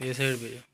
ये साइड भेजो